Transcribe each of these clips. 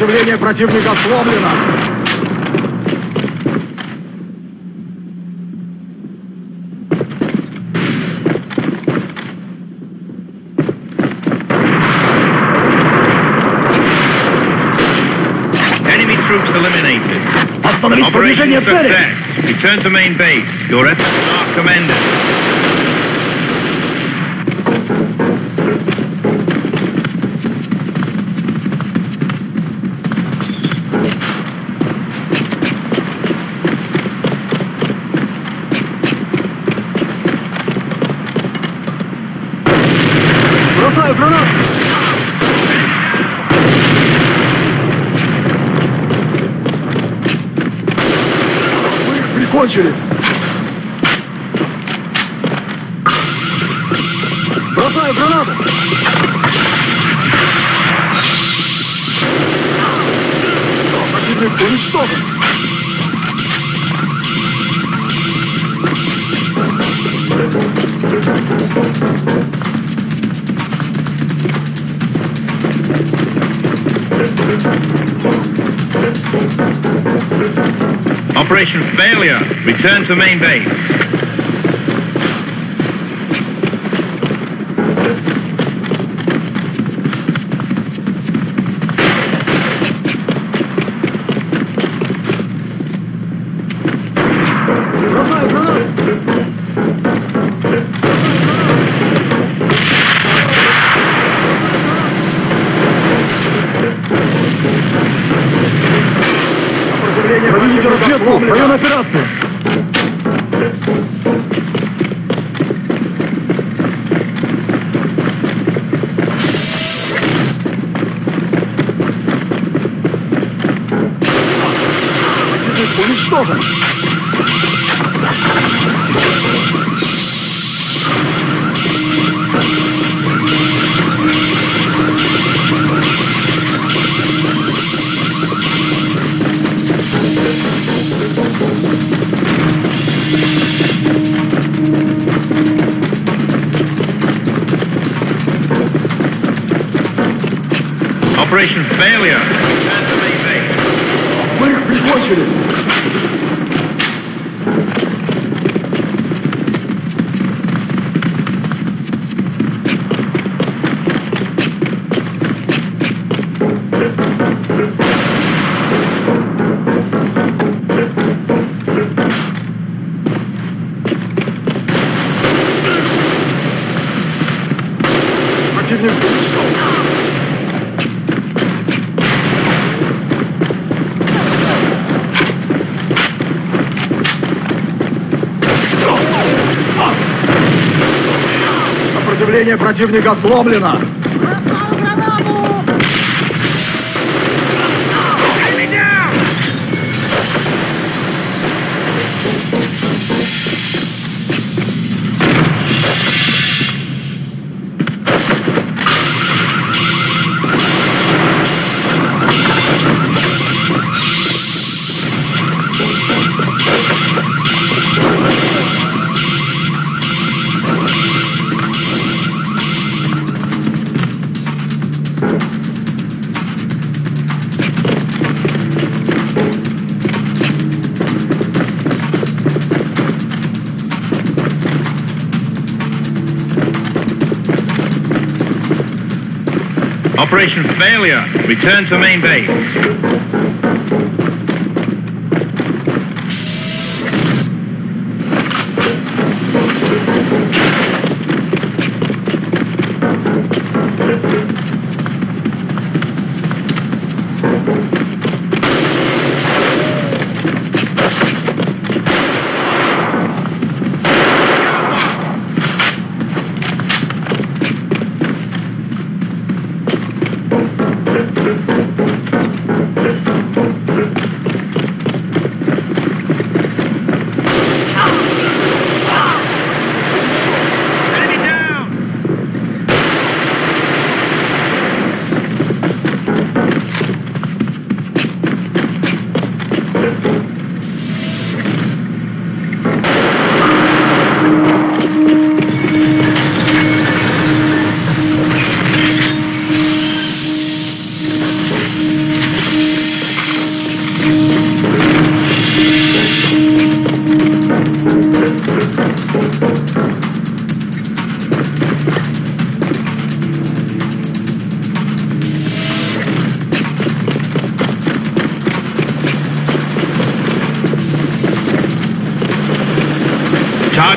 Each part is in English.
Сопротивление противника сломлено. Enemy troops eliminated. Остановить Operation продвижение цели! success. Return to main base. Your efforts are commended. Бросаю гранату. Мы их прикончили. Бросаю гранату. Противник уничтожен. Operation failure. Return to main base. Бросаю гранату. Летчик разведку! Прием операцию! Уничтожен! Operation Failure. Return to BB. Where? Which one should it? Сопротивление противника сломлено. Operation failure. Return to main base.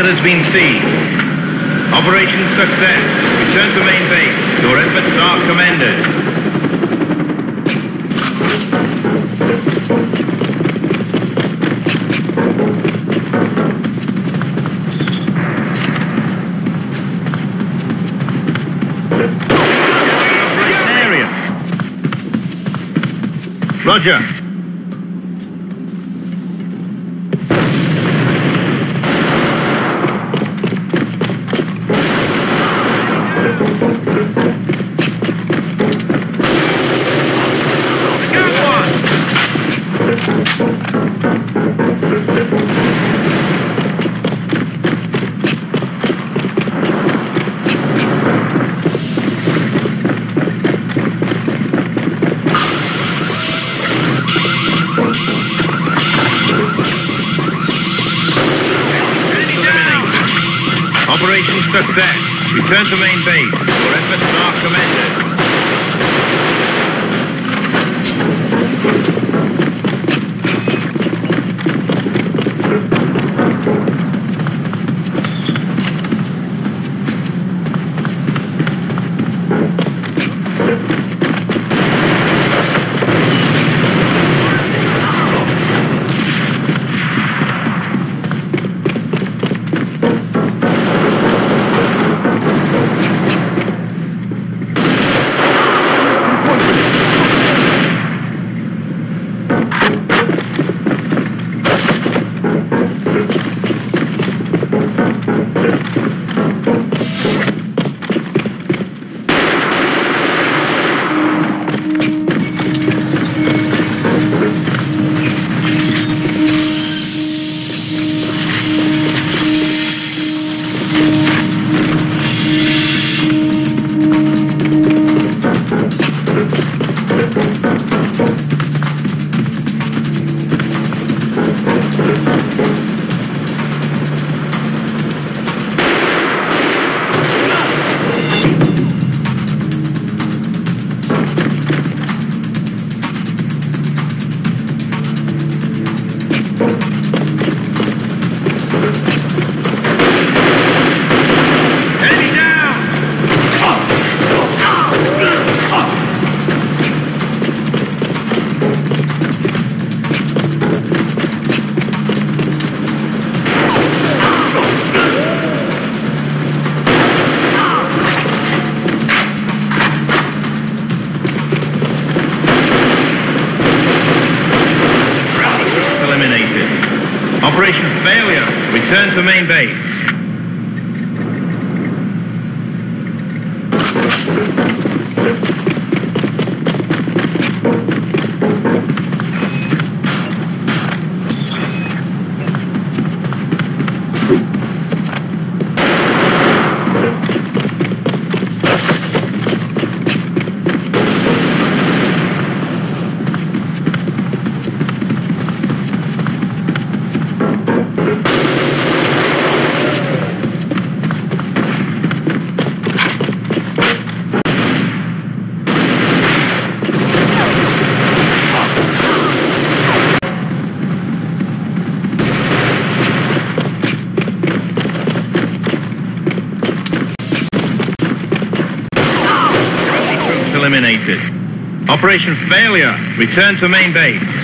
Target has been seized. Operation success. Return to main base. Your efforts are commended. Roger. Operation success. Return to main base. Your efforts are commended. Operation failure. Return to main base. Eliminated. Operation failure. Return to main base.